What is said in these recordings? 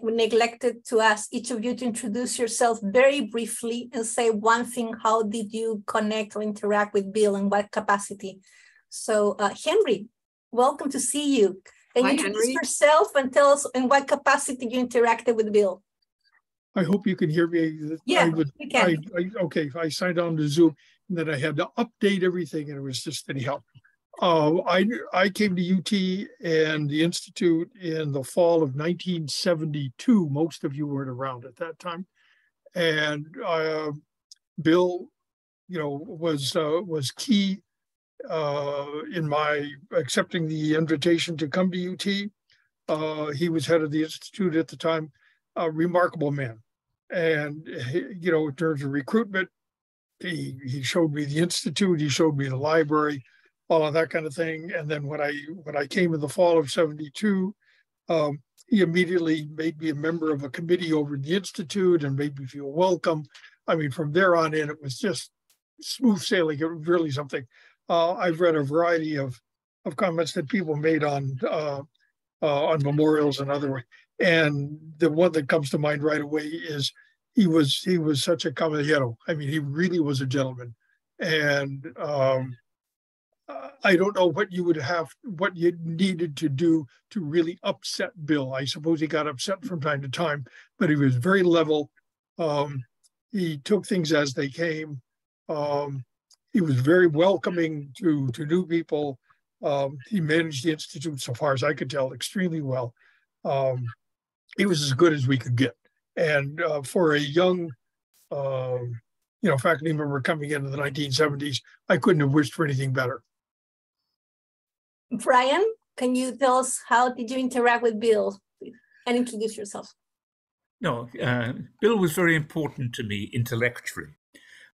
we neglected to ask each of you to introduce yourself very briefly and say one thing. How did you connect or interact with Bill and what capacity? So, uh, Henry, welcome to see you. Can you introduce Henry. yourself and tell us in what capacity you interacted with Bill? I hope you can hear me. Yeah, I would, we can. I, I, okay, I signed on to Zoom and then I had to update everything and it was just anyhow. Uh, I I came to UT and the institute in the fall of 1972. Most of you weren't around at that time, and uh, Bill, you know, was uh, was key uh, in my accepting the invitation to come to UT. Uh, he was head of the institute at the time. A remarkable man, and you know, in terms of recruitment, he he showed me the institute. He showed me the library all of that kind of thing. And then when I when I came in the fall of '72, um, he immediately made me a member of a committee over the institute and made me feel welcome. I mean, from there on in, it was just smooth sailing. It was really something. Uh, I've read a variety of of comments that people made on uh, uh, on memorials and other, way. and the one that comes to mind right away is he was he was such a caballero. I mean, he really was a gentleman, and um, I don't know what you would have, what you needed to do to really upset Bill. I suppose he got upset from time to time, but he was very level. Um, he took things as they came. Um, he was very welcoming to to new people. Um, he managed the institute, so far as I could tell, extremely well. Um, he was as good as we could get, and uh, for a young uh, you know, faculty member coming into the 1970s, I couldn't have wished for anything better. Bryan, can you tell us how did you interact with Bill and introduce yourself? No, uh, Bill was very important to me intellectually.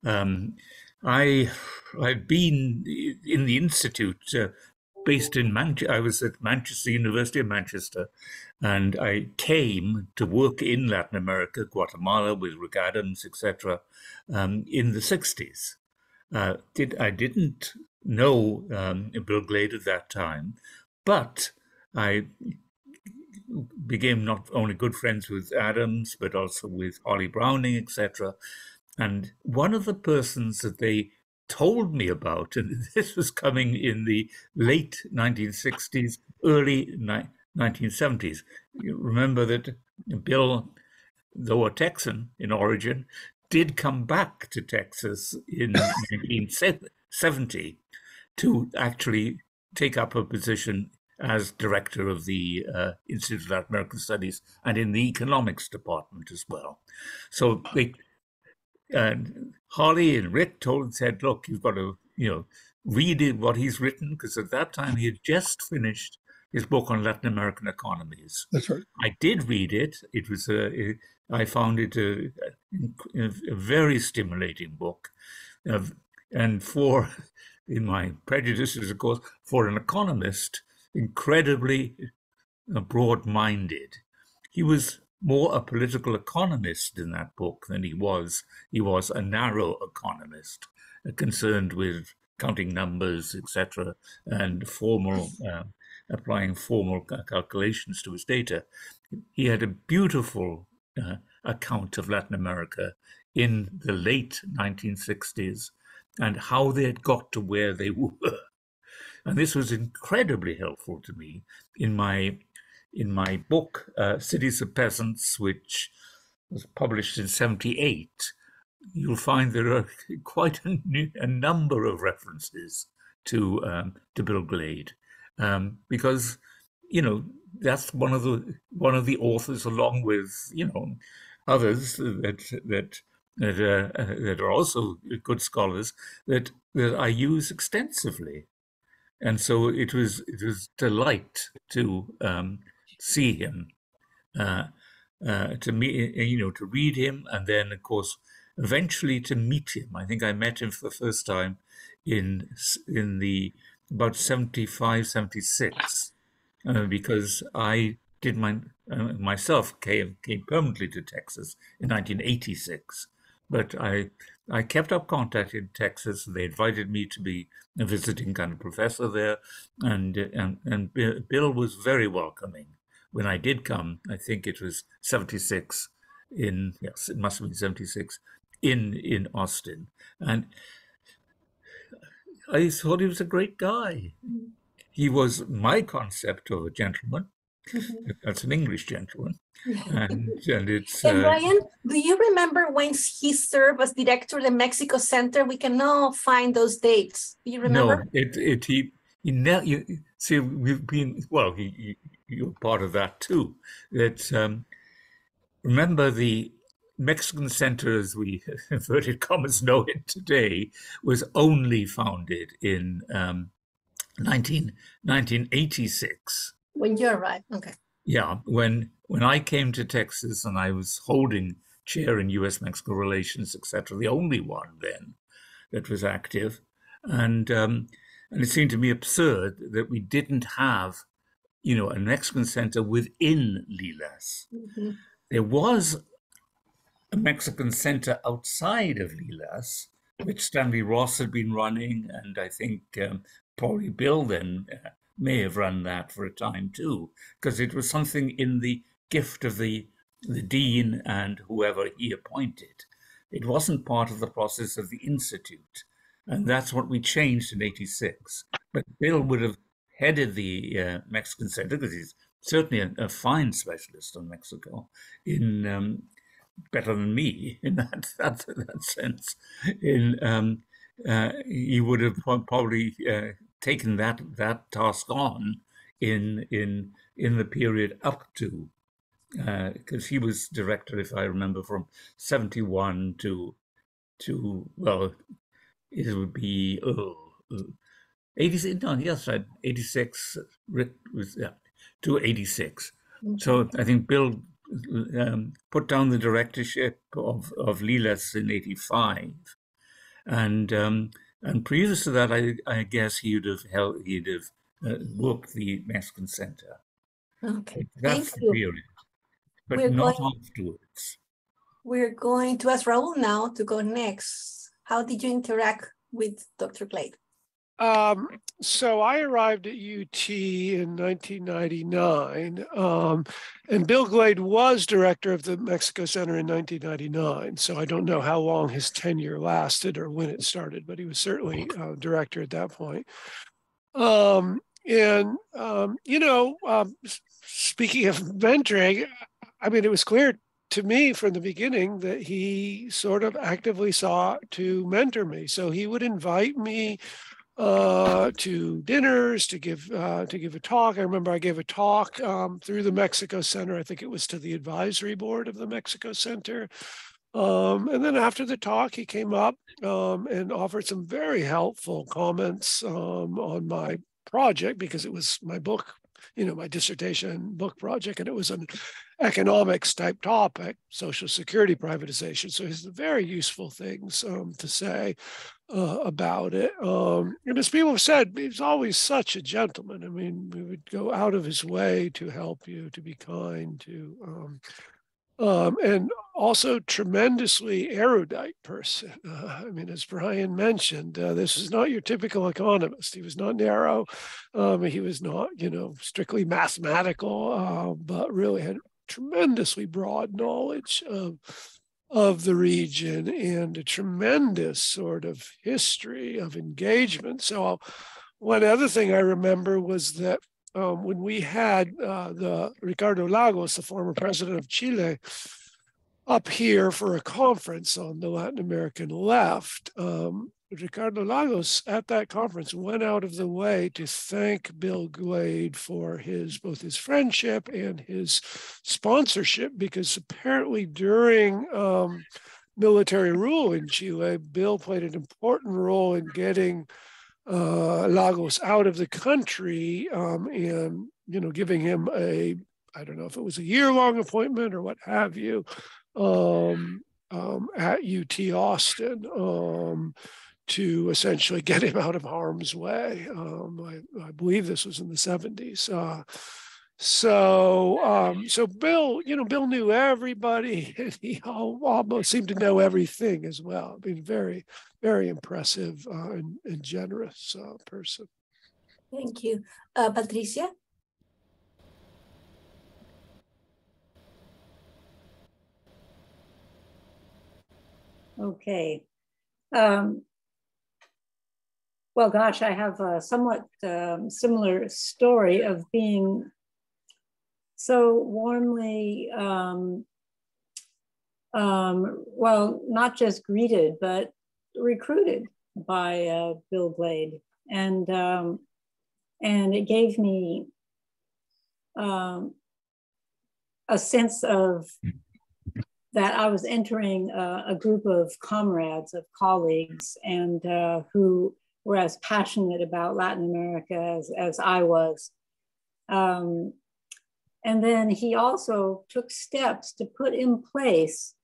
Um, I I've been in the institute uh, based in Manchester. I was at Manchester University of Manchester, and I came to work in Latin America, Guatemala, with Rick Adams, etc., um, in the '60s. Uh, did I didn't know um, Bill Glade at that time, but I became not only good friends with Adams, but also with Harley Browning, etc. And one of the persons that they told me about, and this was coming in the late 1960s, early 1970s. You remember that Bill, though a Texan in origin, did come back to Texas in 1970 to actually take up a position as director of the uh, Institute of Latin American Studies and in the economics department as well. So they, and Harley and Rick told and said, look, you've got to, you know, read what he's written because at that time he had just finished his book on Latin American economies. That's right. I did read it. It was a, I found it a, a, a very stimulating book, uh, and for in my prejudices, of course, for an economist, incredibly uh, broad minded. He was more a political economist in that book than he was. He was a narrow economist, uh, concerned with counting numbers, etc., and formal, uh, applying formal calculations to his data. He had a beautiful uh, account of Latin America in the late 1960s and how they had got to where they were. And this was incredibly helpful to me in my in my book, uh, Cities of Peasants, which was published in 78. You'll find there are quite a, new, a number of references to um, to Bill Glade, um, because you know that's one of the one of the authors, along with you know others that that that, uh, that are also good scholars that, that I use extensively. And so it was it was delight to um, see him, uh, uh, to meet you know to read him, and then of course eventually to meet him. I think I met him for the first time in in the about 75, 76, uh, because I did my uh, myself came came permanently to Texas in 1986, but I I kept up contact in Texas. They invited me to be a visiting kind of professor there, and and and Bill was very welcoming when I did come, I think it was 76 in, yes, it must have been 76 in, in Austin. And I thought he was a great guy. He was my concept of a gentleman. Mm-hmm. That's an English gentleman. And, and it's. And uh, Bryan, do you remember when he served as director of the Mexico Center? We can now find those dates. Do you remember? No, it, it he, he ne- you, see, we've been, well, he, he, you're part of that too. That um, remember the Mexican Center, as we inverted commas know it today, was only founded in um, 19, 1986. When you arrived, okay. Yeah, when when I came to Texas and I was holding chair in U.S.-Mexico relations, etc., the only one then that was active, and um, and it seemed to me absurd that we didn't have, you know, a Mexican center within LLILAS. Mm-hmm. There was a Mexican center outside of LLILAS, which Stanley Ross had been running, and I think um, probably Bill then uh, may have run that for a time too, because it was something in the gift of the the dean and whoever he appointed. It wasn't part of the process of the institute, and that's what we changed in '86. But Bill would have headed the uh, Mexican Center because he's certainly a, a, fine specialist on Mexico in um, better than me in that that, that sense. In um, uh, he would have probably uh, taken that that task on in in in the period up to because uh, he was director, if I remember, from seventy one to to well, it would be oh. 86 no yes right 86 was yeah, to 86 mm-hmm. so i think bill um, put down the directorship of, of LLILAS in 85. And um, and previous to that, I, I guess he'd have held, he'd have uh, worked the Mexican Center. Okay, That's thank you. Period. But we're not going, afterwards. We're going to ask Raul now to go next. How did you interact with Dr. Glade? Um, so I arrived at UT in 1999, um, and Bill Glade was director of the Mexico Center in 1999. So I don't know how long his tenure lasted or when it started, but he was certainly uh, director at that point. Um, and um, you know, um, speaking of mentoring, I mean, it was clear to me from the beginning that he sort of actively sought to mentor me. So he would invite me uh, to dinners, to give uh, to give a talk. I remember I gave a talk um, through the Mexico Center. I think it was to the advisory board of the Mexico Center. Um, and then after the talk, he came up um, and offered some very helpful comments um, on my project because it was my book you know, my dissertation book project, and it was an economics type topic, social security privatization. So it's very useful things um, to say uh, about it. Um, and as people have said, he's always such a gentleman. I mean, we would go out of his way to help you, to be kind, to um, um, and also tremendously erudite person. Uh, I mean, as Bryan mentioned, uh, this is not your typical economist. He was not narrow. Um, he was not, you know, strictly mathematical, uh, but really had tremendously broad knowledge of of the region and a tremendous sort of history of engagement. So, one other thing I remember was that um, when we had uh, the Ricardo Lagos, the former president of Chile, up here for a conference on the Latin American left, um, Ricardo Lagos at that conference went out of the way to thank Bill Glade for his both his friendship and his sponsorship, because apparently during um, military rule in Chile, Bill played an important role in getting uh, Lagos out of the country um, and you know giving him a I don't know if it was a year long appointment or what have you um, um, at UT Austin um, to essentially get him out of harm's way. Um, I, I, believe this was in the 70s. Uh, so, um, so Bill, you know, Bill knew everybody. he almost seemed to know everything as well. I mean, very, very impressive uh, and, and, generous uh, person. Thank you, uh, Patricia. Okay. Um, well, gosh, I have a somewhat um, similar story of being so warmly, um, um, well, not just greeted, but recruited by uh, Bill Glade. And, um, and it gave me um, a sense of that I was entering a, group of comrades, of colleagues, and uh, who were as passionate about Latin America as, as I was. Um, and then he also took steps to put in place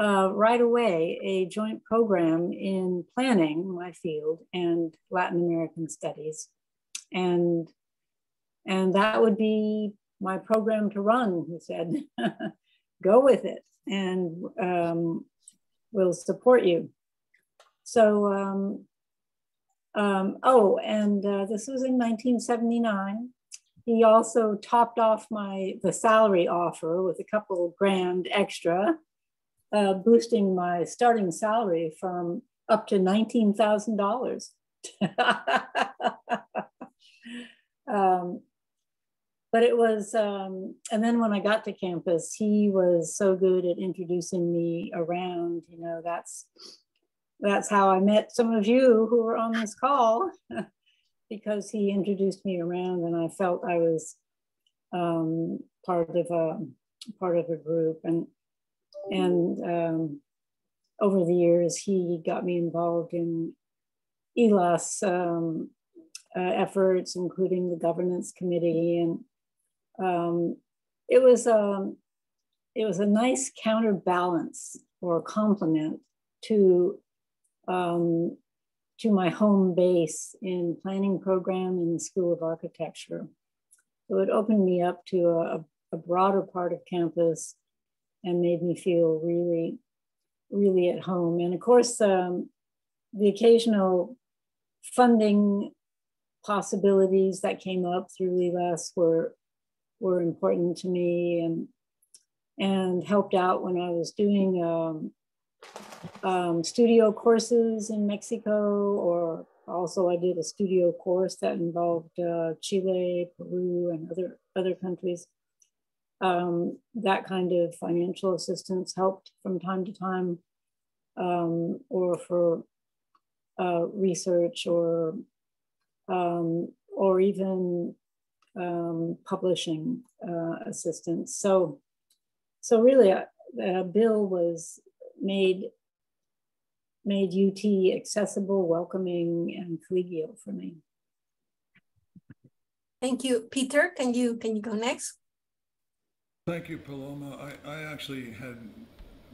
uh, right away a joint program in planning my field and Latin American studies. And, and that would be my program to run, he said. Go with it and um, we'll support you. So, um, um, oh, and uh, this was in 1979. He also topped off my the salary offer with a couple grand extra, uh, boosting my starting salary from up to nineteen thousand dollars. Um, but it was, um, and then when I got to campus, he was so good at introducing me around. You know, that's that's how I met some of you who were on this call because he introduced me around, and I felt I was um, part of a part of a group, and and um, over the years he got me involved in ILAS um, uh, efforts, including the governance committee. And um, it was a um, it was a nice counterbalance or complement to um, to my home base in planning program in the School of Architecture. So it opened me up to a, a broader part of campus and made me feel really, really at home. And of course, um, the occasional funding possibilities that came up through ILAS were were important to me and and helped out when I was doing um, um, studio courses in Mexico, or also I did a studio course that involved uh, Chile, Peru, and other other countries. Um, that kind of financial assistance helped from time to time, um, or for uh, research, or um, or even um, publishing uh, assistance. So, so really, uh, Bill was made made UT accessible, welcoming, and collegial for me. Thank you, Peter. Can you can you go next? Thank you, Paloma. I, I actually had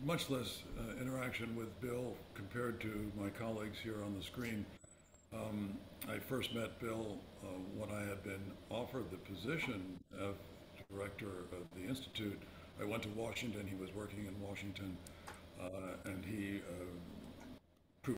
much less uh, interaction with Bill compared to my colleagues here on the screen. Um, I first met Bill uh, when I had been offered the position of director of the Institute. I went to Washington, he was working in Washington, and he uh,